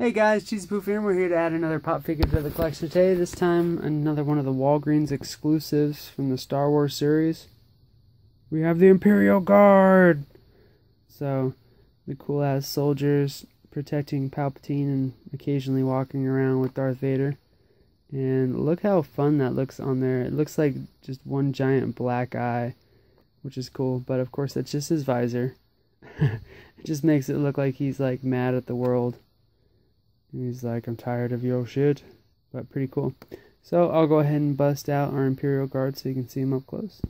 Hey guys, Cheesy Poof here, and we're here to add another pop figure to the collection today. This time, another one of the Walgreens exclusives from the Star Wars series. We have the Imperial Guard! So, the cool ass soldiers protecting Palpatine and occasionally walking around with Darth Vader. And look how fun that looks on there. It looks like just one giant black eye, which is cool, but of course, that's just his visor. it just makes it look like he's like mad at the world. He's like, I'm tired of your shit. But pretty cool. So I'll go ahead and bust out our Imperial Guard so you can see him up close.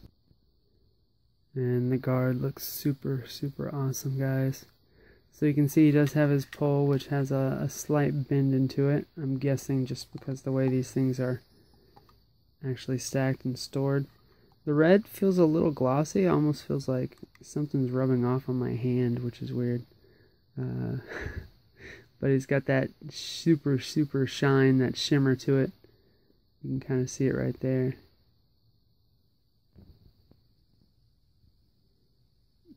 And the guard looks super, super awesome, guys. So you can see he does have his pole, which has a, a slight bend into it. I'm guessing just because the way these things are actually stacked and stored. The red feels a little glossy. Almost feels like something's rubbing off on my hand, which is weird. Uh, but he's got that super super shine that shimmer to it. You can kind of see it right there.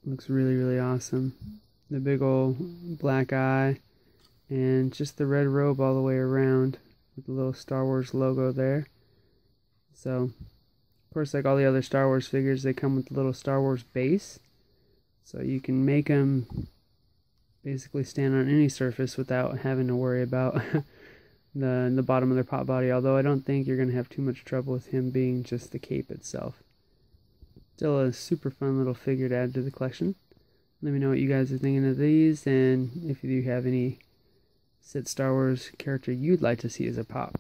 Looks really really awesome. The big old black eye and just the red robe all the way around with the little Star Wars logo there. So of course like all the other Star Wars figures they come with the little Star Wars base. So you can make them basically stand on any surface without having to worry about the the bottom of their pot body. Although I don't think you're gonna have too much trouble with him being just the cape itself. Still a super fun little figure to add to the collection. Let me know what you guys are thinking of these, and if you have any Sith Star Wars character you'd like to see as a pop.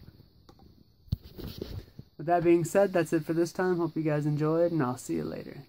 With that being said, that's it for this time. Hope you guys enjoyed, and I'll see you later.